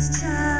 It's time.